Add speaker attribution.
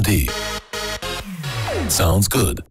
Speaker 1: HD. Sounds good.